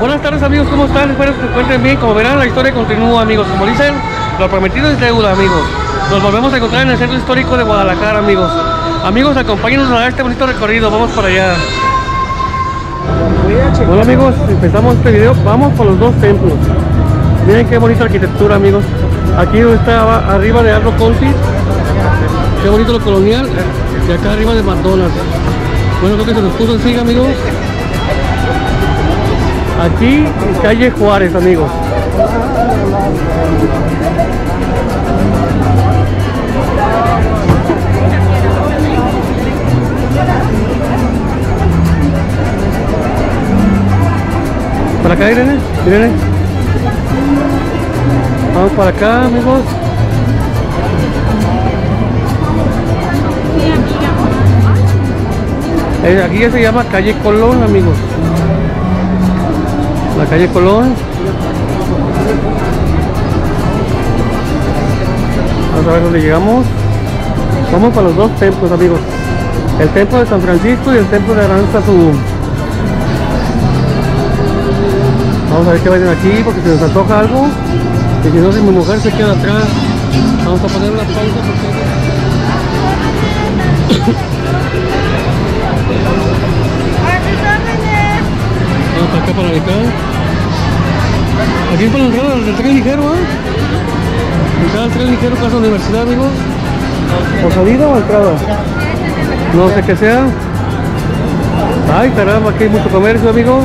Buenas tardes amigos, ¿cómo están? Espero que se encuentren bien. Como verán, la historia continúa amigos. Como dicen, lo prometido es deuda amigos. Nos volvemos a encontrar en el centro histórico de Guadalajara amigos. Amigos, acompáñenos a este bonito recorrido. Vamos para allá. Hola amigos, empezamos este video. Vamos por los dos templos. Miren qué bonita arquitectura amigos. Aquí está arriba de Arlo Conti. Qué bonito lo colonial. Y acá arriba de McDonald's. Bueno, creo que se nos puso así amigos. Aquí, calle Juárez, amigos. Para acá, Irene, Irene. Vamos para acá, amigos. Eh, aquí ya se llama calle Colón, amigos calle Colón. Vamos a ver dónde llegamos. Vamos para los dos templos, amigos. El templo de San Francisco y el templo de Aranzazú. Vamos a ver qué vayan aquí porque se nos antoja algo. Y si no, si mi mujer se queda atrás, vamos a poner una pausa porque... Vamos acá para acá. Aquí para la entrada del tren ligero, ¿eh? Entrada del tren ligero, Casa Universidad, amigos. ¿O salida o entrada? No sé qué sea. Ay, caramba, aquí hay mucho comercio, amigos.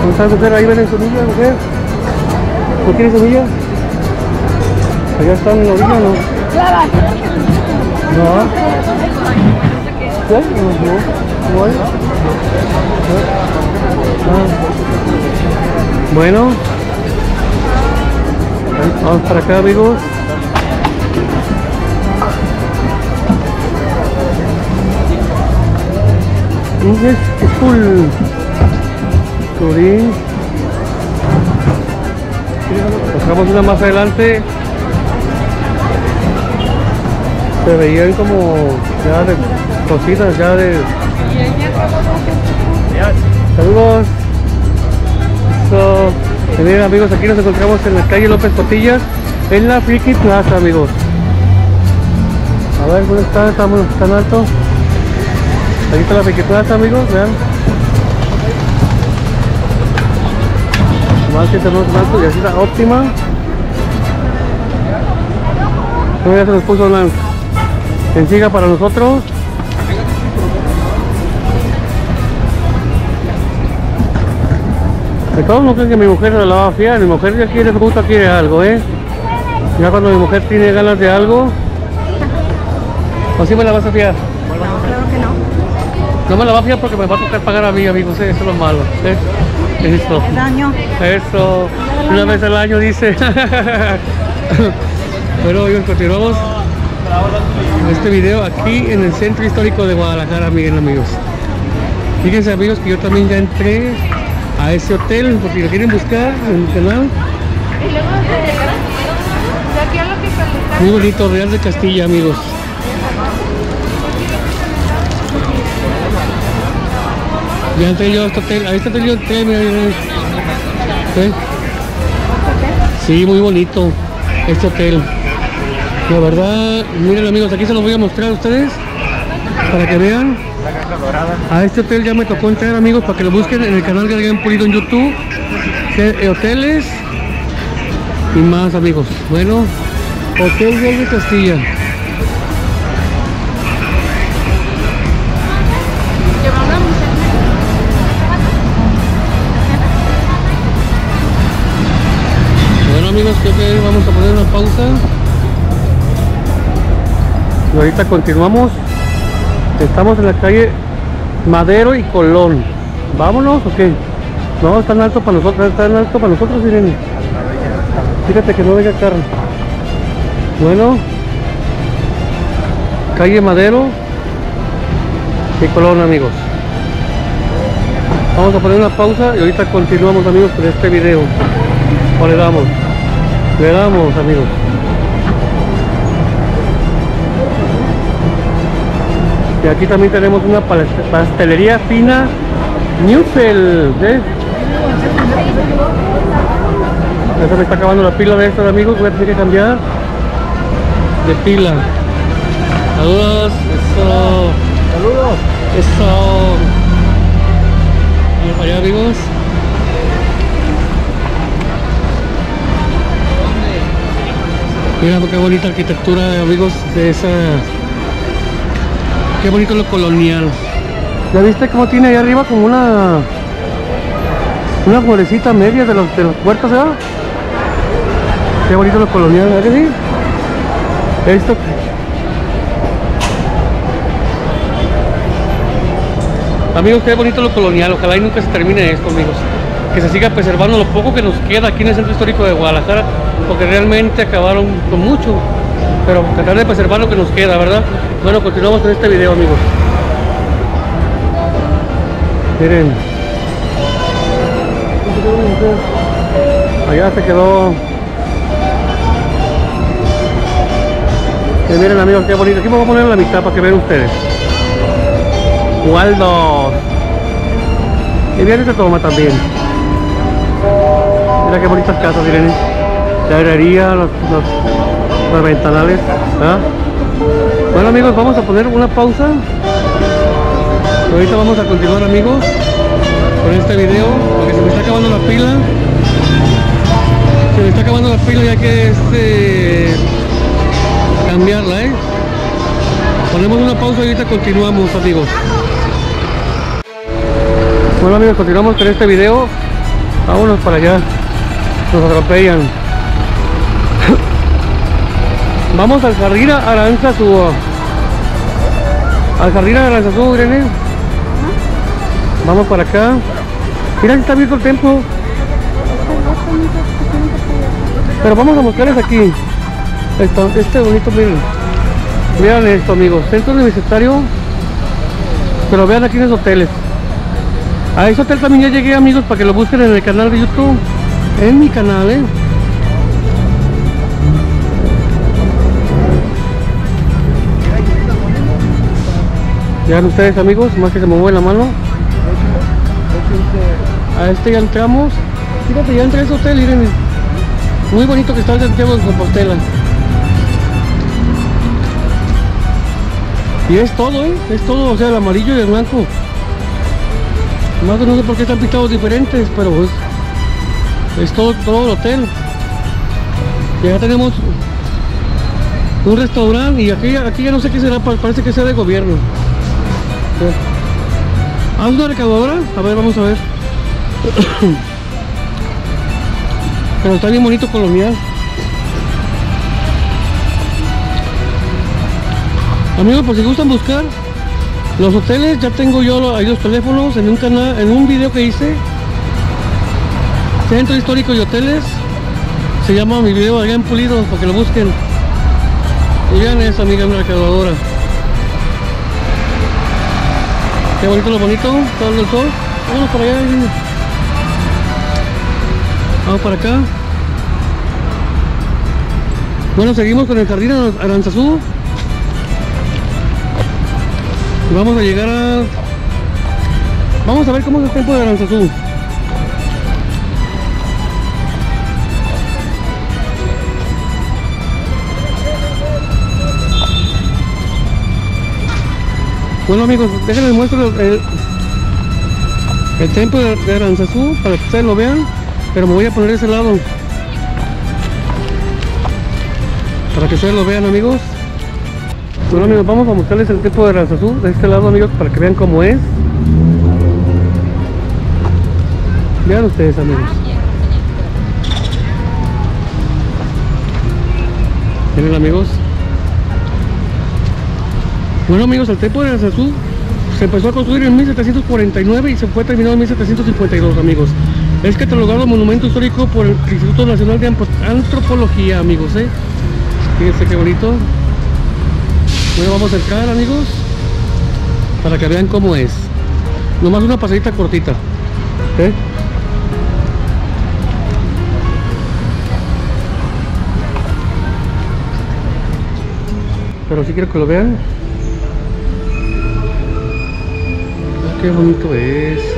¿Cómo está mujer? Ahí ven en semilla, mujer. ¿No quiere semilla? Allá están en la orilla, ¿no? No. Bueno, vamos para acá amigos. English School Turín. Pasamos una más adelante. Se veían como ya de cositas ya de... Saludos. So, miren amigos, aquí nos encontramos en la calle López Cotillas, en la Friki Plaza, amigos. A ver, ¿dónde está? Estamos tan alto. Aquí está la Friki Plaza, amigos, vean. Más que tenemos alto y así está óptima. ya se nos puso una encima para nosotros. De todos no creen que mi mujer se la va a fiar, mi mujer ya quiere gusta, quiere algo, ¿eh? Ya cuando mi mujer tiene ganas de algo, ¿o sí me la vas a fiar? No, claro que no. No me la va a fiar porque me va a tocar pagar a mí, amigos, ¿eh? eso es lo malo. ¿eh? Eso. El año. Eso. Una vez al año dice. bueno, hoy continuamos este video aquí en el centro histórico de Guadalajara, miren amigos. Fíjense amigos que yo también ya entré a ese hotel, por si lo quieren buscar en el canal. Muy bonito, Real de Castilla, amigos. Ya entré yo a este hotel, a este hotel yo entré, mira, ¿Sí? sí, muy bonito este hotel. La verdad, miren amigos, aquí se los voy a mostrar a ustedes para que vean. A este hotel ya me tocó entrar amigos para que lo busquen en el canal que hayan Pulido en YouTube. Eh, hoteles y más amigos. Bueno, Hotel de Castilla. Bueno amigos, creo que vamos a poner una pausa. Y ahorita continuamos. Estamos en la calle Madero y Colón. ¿Vámonos o qué? No, está en alto para nosotros, está en alto para nosotros, miren. Fíjate que no venga carro. Bueno. Calle Madero y Colón, amigos. Vamos a poner una pausa y ahorita continuamos, amigos, con este video. O le damos. Le damos, amigos. Y aquí también tenemos una pastelería fina Newfell. ¿eh? Ya se me está acabando la pila de estos amigos, voy a tener que cambiar de pila. Saludos, eso. Saludos. Eso. Allá amigos. Mira qué bonita arquitectura amigos de esa qué bonito lo colonial ¿ya viste cómo tiene ahí arriba como una una florecita media de, los, de las puertas ¿verdad? qué bonito lo colonial ¿verdad que sí? esto amigos qué bonito lo colonial ojalá y nunca se termine esto amigos que se siga preservando lo poco que nos queda aquí en el centro histórico de Guadalajara porque realmente acabaron con mucho pero tratar de preservar lo que nos queda verdad bueno continuamos con este video amigos. Miren. Allá se quedó. Y miren amigos qué bonito. Aquí voy a poner la mitad para que vean ustedes. Waldo. Y bien se toma también. Mira qué bonitas casas miren. La herrería los ventanales ¿ah? bueno amigos vamos a poner una pausa. Ahorita vamos a continuar amigos con este video porque se me está acabando la pila. Se me está acabando la pila y hay que este cambiarla ¿eh? ponemos una pausa y ahorita continuamos amigos. Bueno amigos continuamos con este video. Vámonos para allá. Nos atropellan vamos al jardín Aranzazú al jardín Aranzazú Irene. Vamos para acá. Mira está abierto el templo. Pero vamos a mostrarles aquí. Esto, este bonito miren. Vean esto amigos. Centro universitario. Pero vean aquí en los hoteles. A ese hotel también ya llegué amigos para que lo busquen en el canal de youtube. En mi canal eh Vean ustedes amigos, más que se me mueve la mano. A este ya entramos. Fíjate, ya entré a ese hotel, miren. Muy bonito que está el Santiago de Compostela. Y es todo, ¿eh? Es todo, o sea, el amarillo y el blanco. Más que no sé por qué están pintados diferentes, pero es, es todo, todo el hotel. Y ya tenemos un restaurante y aquí, aquí ya no sé qué será, parece que sea de gobierno. ¿Haz una recaudadora? A ver, vamos a ver. Pero está bien bonito colonial. Amigos, por si gustan buscar los hoteles, ya tengo yo ahí los teléfonos en un canal, en un video que hice. Centro Histórico y Hoteles. Se llama mi video en Pulido, para que lo busquen. Y vean eso, amiga, una recaudadora. Qué bonito lo bonito, todo el sol. Vamos para allá. Vamos para acá. Bueno, seguimos con el jardín Aranzazú. Vamos a llegar a... Vamos a ver cómo es el tiempo de Aranzazú. Bueno amigos, déjenles muestro el, el templo de, Aranzazú para que ustedes lo vean, pero me voy a poner ese lado. Para que ustedes lo vean amigos. Bueno amigos, vamos a mostrarles el templo de Aranzazú de este lado amigos para que vean cómo es. Vean ustedes amigos. Miren amigos. Bueno amigos, el templo de Aranzazú se empezó a construir en 1749 y se fue terminado en 1752 amigos. Es catalogado monumento histórico por el Instituto Nacional de Antropología amigos, ¿eh? Fíjense qué bonito. Bueno, vamos a acercar amigos para que vean cómo es. Nomás una pasadita cortita. ¿eh? Pero si quiero que lo vean. Qué bonito es.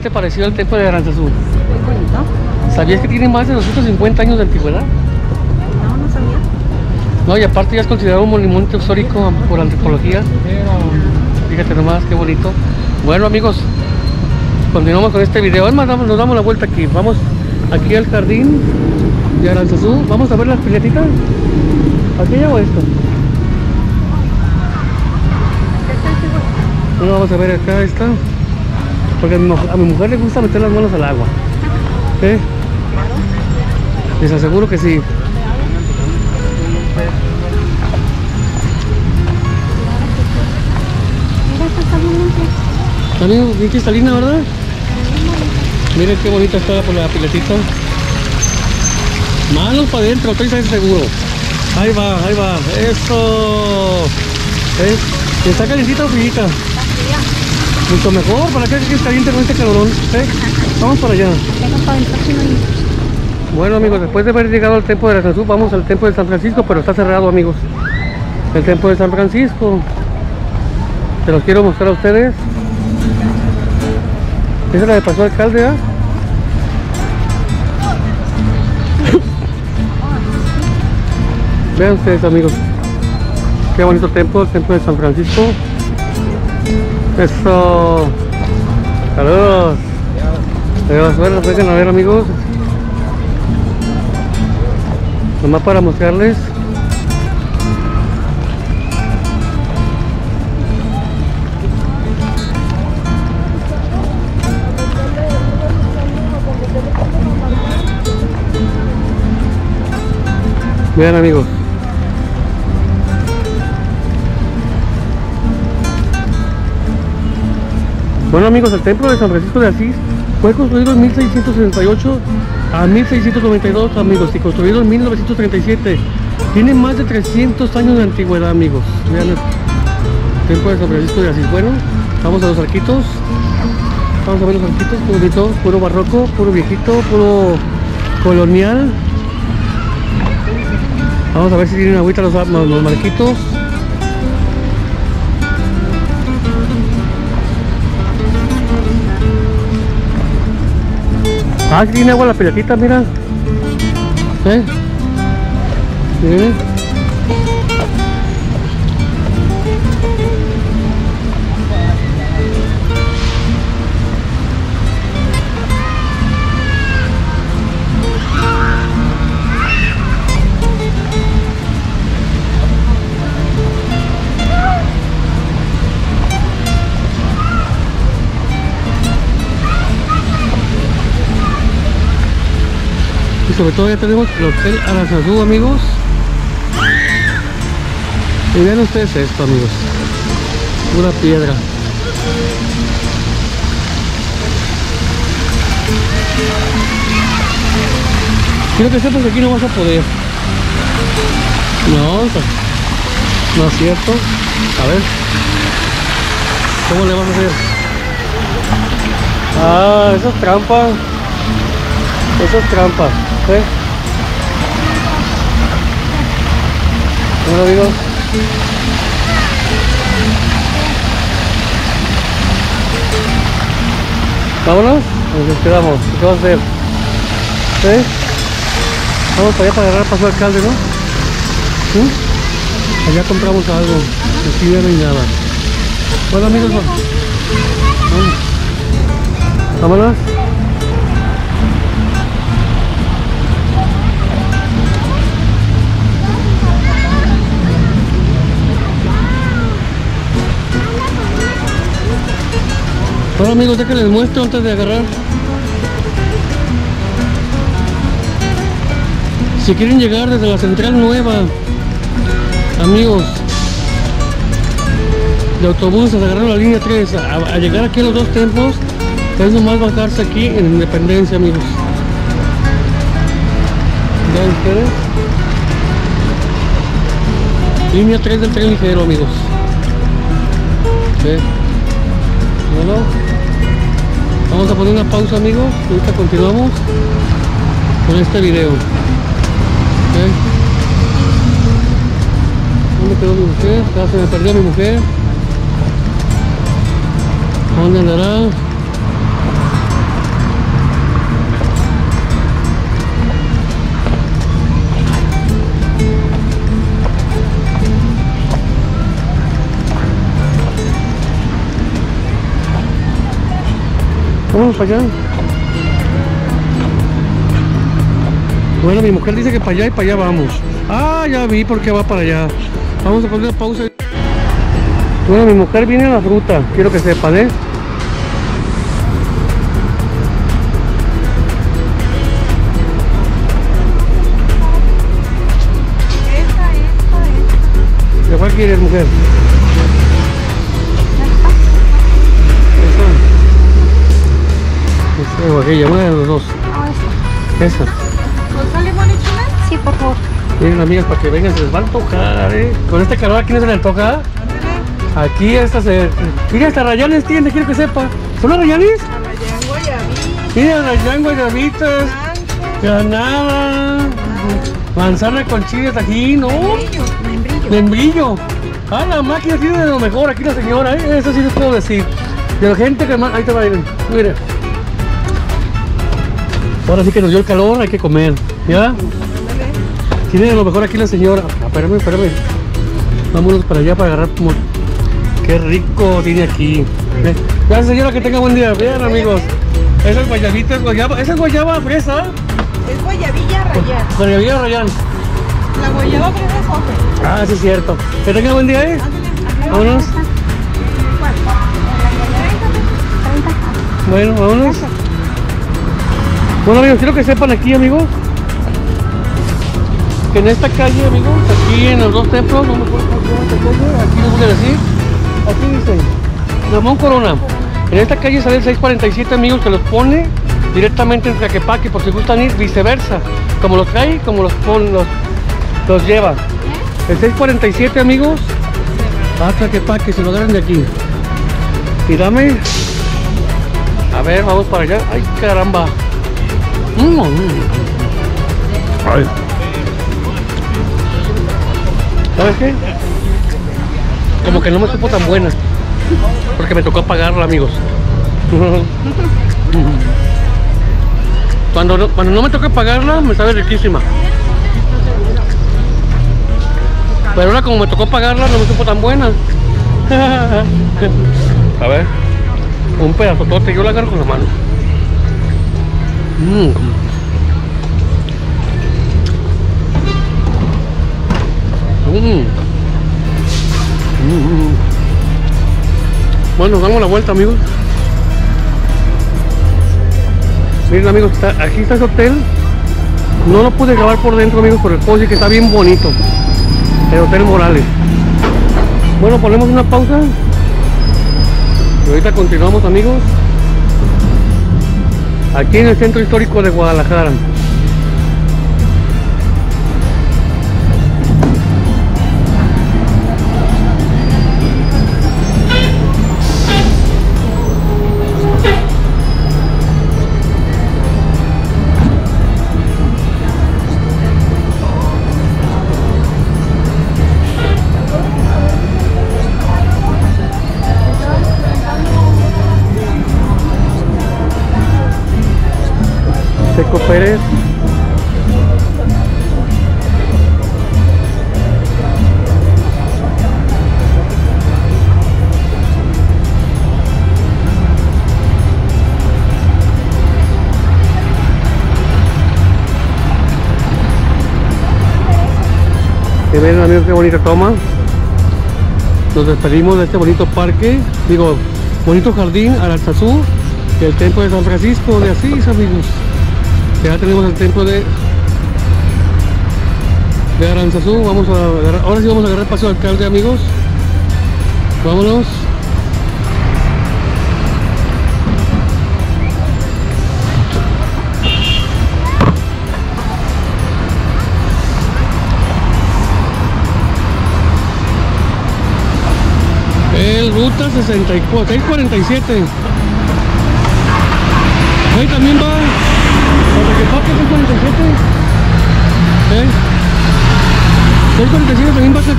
¿Qué te pareció templo de Aranzazú? Muy bonito. ¿Sabías que tiene más de 250 años de antigüedad? No, no sabía. No, y aparte ya es considerado un monumento histórico por antropología. Fíjate nomás, qué bonito. Bueno amigos, continuamos con este video. Además, nos damos la vuelta aquí. Vamos aquí al jardín de Aranzazú. Vamos a ver las piletitas. ¿Aquella o esto? ¿Qué está? Bueno, vamos a ver acá esta. Porque a mi, mujer le gusta meter las manos al agua. Les aseguro que sí. También bien cristalina, ¿verdad? Miren qué bonita está la, la piletita. Manos para adentro, estoy seguro. Ahí va, ahí va. Eso. ¿Eh? ¿Está calientita o fría. Mucho mejor, ¿para qué que caliente con este calorón? ¿Eh? Vamos para allá. Bueno amigos, después de haber llegado al templo de la Sanzú, vamos al templo de San Francisco, pero está cerrado amigos. El templo de San Francisco. Se los quiero mostrar a ustedes. Esa es la de Pasó Alcalde, ¿ah? Vean ustedes amigos. Qué bonito templo, el templo de San Francisco. Eso. Saludos. Adiós, bueno, a ver amigos. Nomás para mostrarles. Vean amigos. Bueno amigos, el templo de San Francisco de Asís fue construido en 1668 a 1692 amigos y construido en 1937. Tiene más de 300 años de antigüedad amigos. Vean el templo de San Francisco de Asís. Bueno, vamos a los arquitos. Vamos a ver los arquitos, puro bonito, puro barroco, puro viejito, puro colonial. Vamos a ver si tienen agüita los, los marquitos. Ah, tiene agua la pelotita, mira. ¿Eh? ¿Sí? Sobre todo ya tenemos el hotel Aranzazú, amigos. Y vean ustedes esto, amigos. Pura piedra. Quiero que sepas que aquí no vas a poder. No, no es cierto. A ver. ¿Cómo le vas a hacer? Ah, eso es trampa. Eso trampa. ¿eh? Bueno amigos. Vámonos, nos quedamos. ¿Qué vamos a hacer? ¿Sí? Vamos para allá para agarrar paso alcalde, ¿no? Allá compramos algo. Aquí ya no nada. Bueno amigos, vamos. Vámonos. Bueno amigos, ya que les muestro antes de agarrar. Si quieren llegar desde la central nueva, amigos, de autobuses, agarrar la línea 3, a, llegar aquí a los dos templos, es nomás bajarse aquí en Independencia, amigos. ¿Vean ustedes? Línea 3 del tren ligero, amigos. ¿Ve? Bueno, vamos a poner una pausa, amigos. y Ahorita continuamos con este video. ¿Dónde quedó mi mujer? Ya se me perdió mi mujer. ¿Dónde andará? Para allá. Bueno, mi mujer dice que para allá y para allá vamos. Ah, ya vi por qué va para allá. Vamos a poner una pausa. Bueno, mi mujer viene a la fruta. Quiero que sepan, ¿eh? Esta, esta, esta. ¿De cuál quieres, mujer? O aquella, una de los dos. Oh, esta. Esa. ¿Nos sale bonita? Sí, por favor. Miren amigas, para que vengan, se les va a antojar, ¿eh? Con este calor, ¿a quién se le antoja? Aquí esta se... Mira, esta Rayanes tiene, quiero que sepa. ¿Son las Rayanes? Mira, Rayán, guayabitas, granada, manzana con chile, tajín, ¿no? Membrillo. Membrillo. Ah, la máquina tiene de lo mejor aquí la señora, ¿eh? Eso sí les puedo decir. De la gente que más... Ahí te va, miren. Mire. Ahora sí que nos dio el calor, hay que comer. ¿Ya? Tiene de lo mejor aquí la señora. Ah, espérame, espérame. Vámonos para allá para agarrar como... Qué rico tiene aquí. Ve. Gracias señora, que tenga buen día. Vean amigos. Esas guayabitas, guayaba. Esa es guayaba fresa. Es guayabilla rayar. Guayabilla rayán. La guayaba fresa es otra. Ah, sí es cierto. Que tenga buen día, eh. Vámonos. Bueno, vámonos. Bueno amigos, quiero que sepan aquí amigos que en esta calle amigos, aquí en los dos templos, no me acuerdo cómo se llama aquí les voy a decir, aquí dice Ramón Corona. En esta calle sale el 647 amigos que los pone directamente en Tlaquepaque por si gustan ir viceversa. Como los trae, como los pone, los, lleva. El 647 amigos, a Tlaquepaque, se lo agarran de aquí. Y dame. A ver, vamos para allá. Ay, caramba. Ay. ¿Sabes qué? Como que no me supo tan buena. Porque me tocó pagarla, amigos. Cuando no, cuando no me toca pagarla, me sabe riquísima. Pero ahora como me tocó pagarla, no me supo tan buena. A ver. Un pedazo tote, yo la agarro con la mano. Mm. Mm. Bueno, damos la vuelta, amigos. Miren, amigos, aquí está ese hotel. No lo pude grabar por dentro, amigos, por el decir que está bien bonito. El Hotel Morales. Bueno, ponemos una pausa. Y ahorita continuamos, amigos. Aquí en el centro histórico de Guadalajara. Seco Pérez. Que ven amigos qué bonita toma. Nos despedimos de este bonito parque. Digo, bonito jardín, Aranzazú, el templo de San Francisco de Asís, amigos. Ya tenemos el templo de de Aranzazú. Vamos a agarrar, ahora sí vamos a agarrar paso al alcalde, amigos. Vámonos. El ruta 64, 647. Ahí también va. ¿Para que pape 647? ¿Eh? 647 también va yo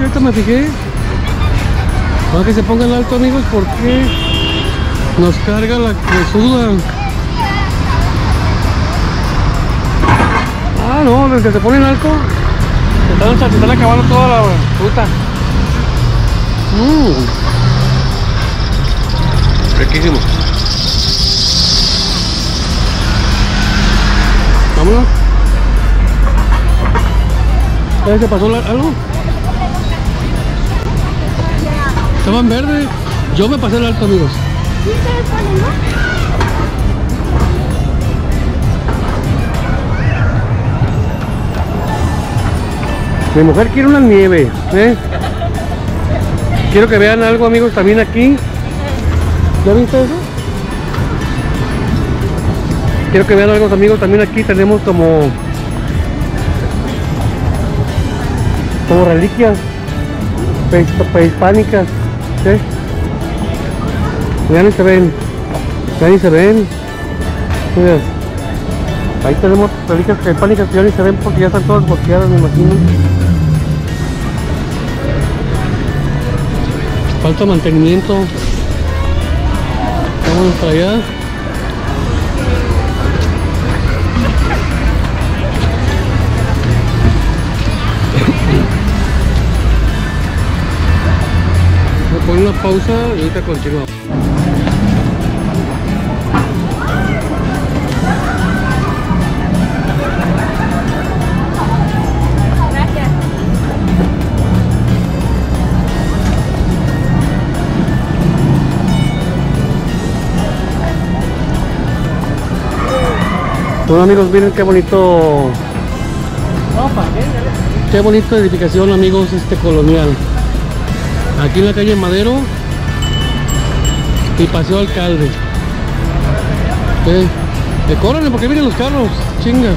ahorita me fijé. Para que se pongan alto amigos porque nos carga la suda. Ah no, desde que se ponen alto, están, están acabando toda la ruta. Mmm. Riquísimo. Vámonos. ¿Ya se pasó algo? Estaba en verde. Yo me pasé el alto, amigos. Mi mujer quiere una nieve, ¿eh? Quiero que vean algo, amigos, también aquí. ¿Ya viste eso? Quiero que vean algo, amigos, también aquí tenemos como... Como reliquias prehisp- prehispánicas. ¿sí? Ya ni se ven. Ya ni se ven. Ahí tenemos reliquias prehispánicas que ya ni se ven porque ya están todas bloqueadas, me imagino. Falta mantenimiento. Vamos para allá. Una pausa y ahorita continuamos. Bueno amigos, miren qué bonito Qué bonita edificación amigos este colonial Aquí en la calle Madero Y Paseo Alcalde. Eh, porque vienen los carros Chinga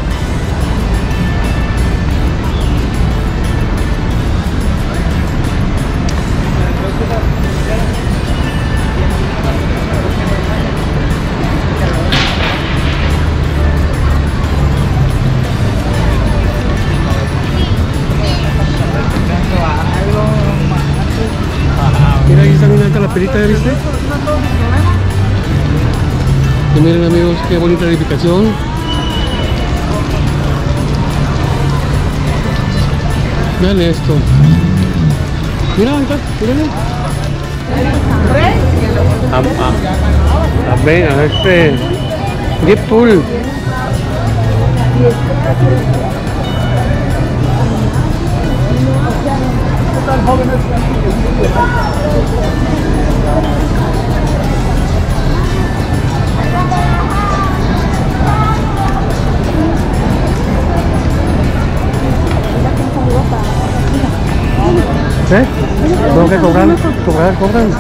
Miren amigos, qué bonita edificación. Vean esto. Mira, está, mírale. A, a, a ver, a este. ¿Eh? Tengo que cobrar, cobrar, cobran.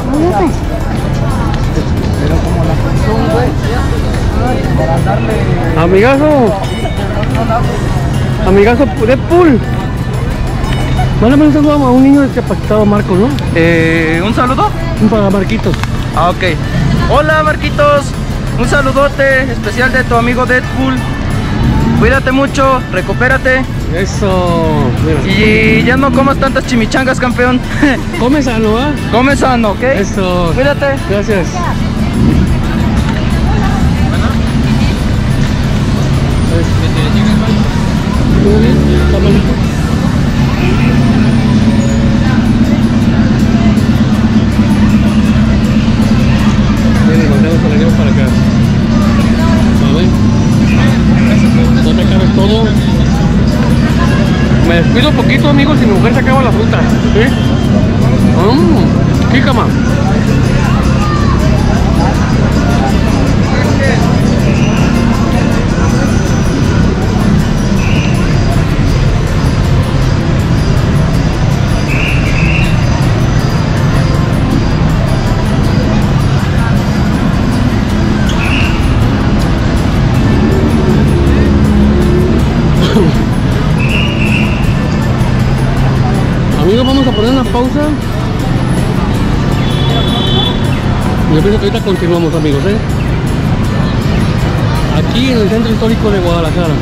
Amigazo. Amigazo de pool. Mándame un saludo a un niño discapacitado, Marcos, ¿no? Eh, ¿Un saludo? Un para Marquitos. Ah, ok. Hola Marquitos, un saludote especial de tu amigo Deadpool. Cuídate mucho, recupérate Eso. Mira. y ya no comas tantas chimichangas, campeón. Come sano, ¿ah? Come sano, ¿ok? Eso. Cuídate. Gracias. ¿Todo Un poquito, amigos, y mi mujer se acaba la fruta. ¿Sí? Mmm. Ahorita continuamos amigos, ¿eh? Aquí en el centro histórico de Guadalajara.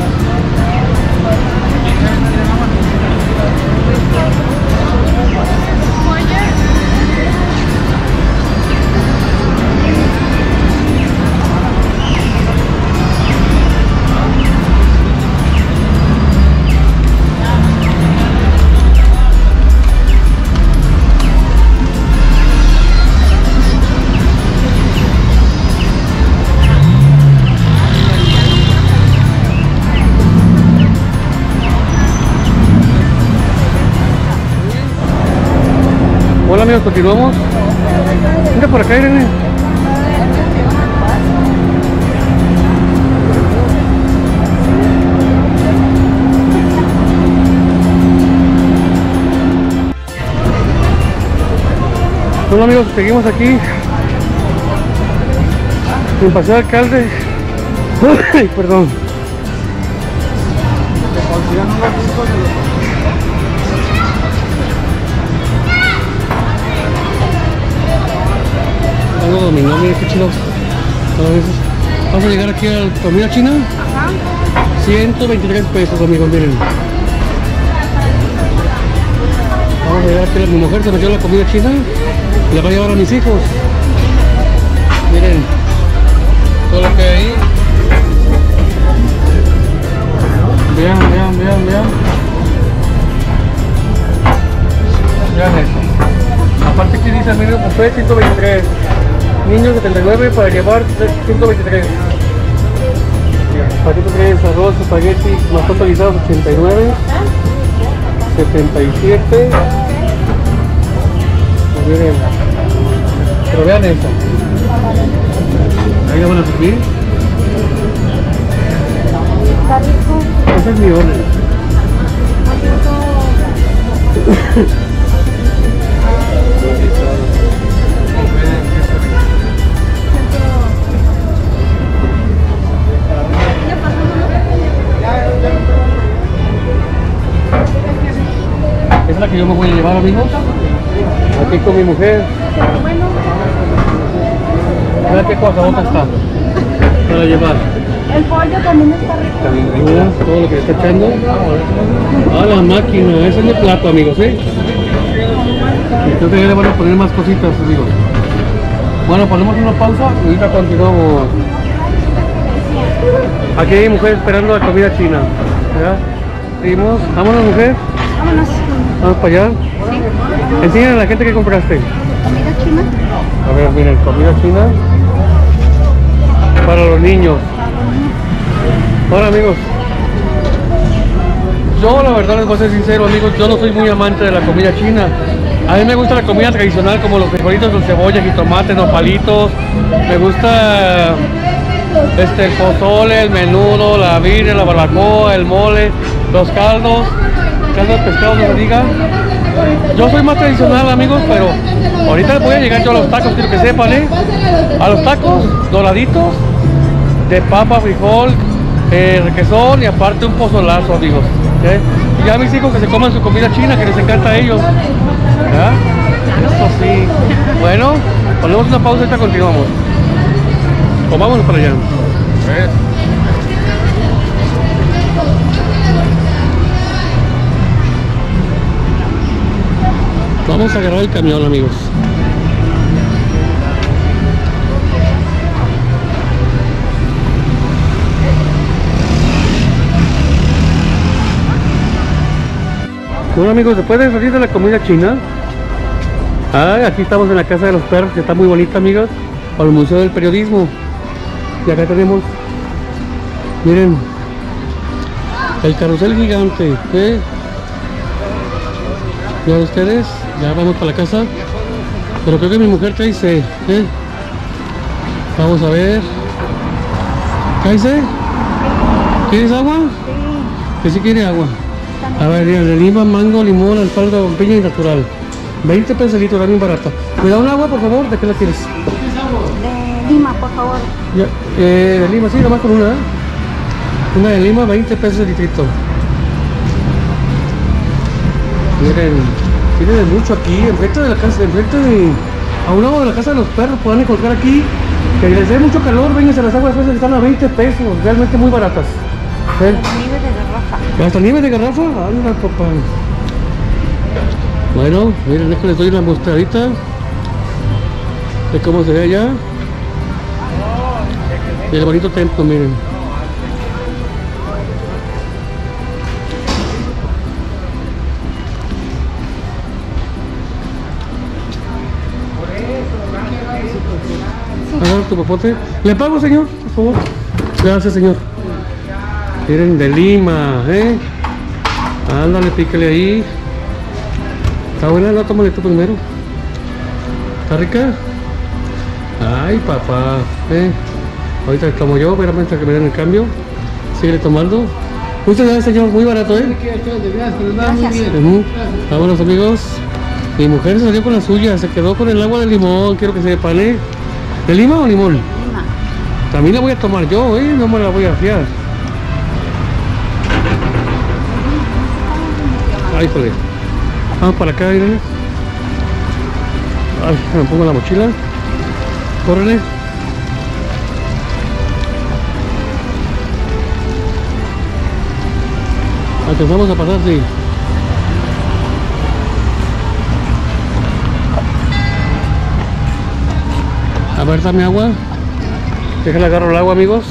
Continuamos. Mira por acá, Irene. Hola amigos, seguimos aquí en Paseo Alcalde. Ay, perdón. Dominó, mira qué chido. Vamos a llegar aquí a la comida china. 123 pesos, amigos, miren. Vamos a llegar aquí, mi mujer se metió la comida china la va a llevar a mis hijos. Miren, todo lo que hay ahí. Vean, vean, vean, vean. Vean eso. Aparte aquí dice buffet 123. Niños 79 para llevar 123. Paquete 3, arroz, espagueti, más totalizados 89. 77. Pues miren. Pero vean eso. Ahí la van a servir. Ese es mi orden. Es la que yo me voy a llevar, amigos. Aquí con mi mujer. Mira qué cosa otra está. Para llevar. El pollo también está rico. Todo lo que está echando. A la máquina, ese es mi plato, amigos, ¿eh? Entonces ya le van a poner más cositas, amigos. Bueno, ponemos una pausa y ahorita continuamos. Aquí hay mujer esperando la comida china. ¿Ya? Seguimos. Vámonos, mujer. Vámonos. Vamos para allá. Enséñale a la gente que compraste. Comida china. A ver, miren, comida china para los niños. Hola amigos. Yo la verdad les voy a ser sincero amigos, yo no soy muy amante de la comida china. A mí me gusta la comida tradicional como los frijolitos con cebolla y tomate, nopalitos. Me gusta este el pozole, el menudo, la birria, la barbacoa, el mole, los caldos, pescado. Yo soy más tradicional amigos, pero ahorita voy a llegar yo a los tacos, quiero que sepan, ¿eh? A los tacos doraditos de papa, frijol, eh, requesón y aparte un pozolazo amigos. ¿eh? Y ya mis hijos que se coman su comida china, que les encanta a ellos. Eso sí. Bueno, ponemos una pausa y continuamos. O vámonos para allá. Vamos a agarrar el camión, amigos. Bueno amigos, después de salir de la comida china, ah, aquí estamos en la casa de los perros, que está muy bonita amigos, el Museo del Periodismo. Y acá tenemos, miren, el carrusel gigante. ¿eh? Vean ustedes, ya vamos para la casa. Pero creo que mi mujer sed, ¿eh? Vamos a ver. ¿Trae sed? ¿Quieres agua? Que sí quiere agua. A ver, mira, de lima, mango, limón, alfalfa, piña y natural. 20 pesos el litro, también barata. ¿Me da un agua, por favor? ¿De qué la quieres? De Lima, por favor. Ya, eh, de lima, sí, nomás con una. ¿eh? Una de lima, 20 pesos el litrito. Miren, Tienen mucho aquí, enfrente de la casa, enfrente de. A un lado de la casa de los perros, pueden encontrar aquí. Que les dé mucho calor, vénganse las aguas frescas, están a 20 pesos, realmente muy baratas. ¿Eh? Nieve de garrafa. ¿Hasta nieve de garrafa? Anda, papá. Bueno, miren, es que les doy una mostradita de cómo se ve allá. Y el bonito templo, miren. Tu popote. ¿Le pago, señor? Por favor. Gracias, señor. Miren, de Lima, ¿eh? Ándale, pícale ahí. Está buena, no, tómale tú primero. ¿Está rica? Ay, papá, ¿eh? Ahorita le tomo yo, veramente que me den el cambio. Sigue tomando. Muchas gracias, señor. Muy barato, ¿eh? Gracias. Vámonos, amigos. Mi mujer se salió con la suya, se quedó con el agua de limón. Quiero que se pane. ¿De lima o limón? Lima. También la voy a tomar yo, ¿eh? No me la voy a fiar. Ay, joder. Vamos para acá, Irene. Ay, me pongo la mochila. Córrele. Alcanzamos a pasar, sí. A ver, dame agua. Déjale agarro el agua, amigos.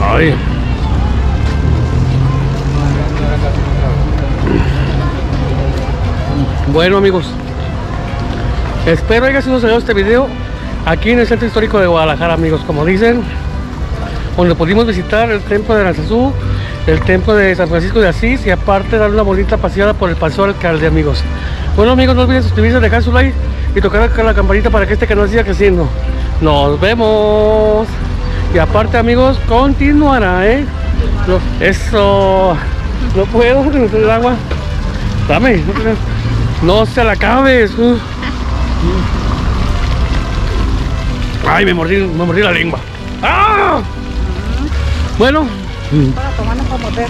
Ay. Bueno, amigos. Espero haya sido seguido este video aquí en el centro histórico de Guadalajara, amigos. Como dicen, donde pudimos visitar el templo de Aranzazú, el templo de San Francisco de Asís y aparte dar una bonita paseada por el Paso Alcalde, amigos. Bueno, amigos, no olviden suscribirse, dejar su like y tocar la campanita para que este canal siga creciendo. Nos vemos. Y aparte, amigos, continuará, ¿eh? Eso. No puedo, el agua. Dame. No se la acabes. Ay, me mordí, me mordí la lengua. ¡Ah! Bueno. Para tomar para morder.